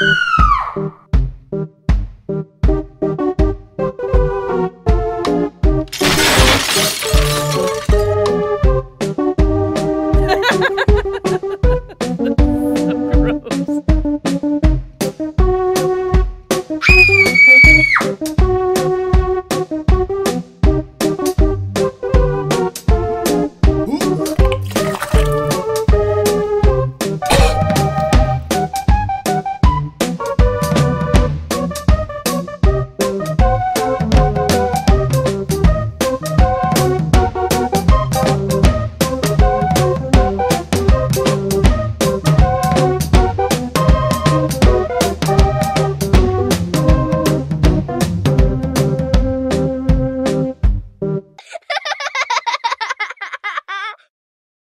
Música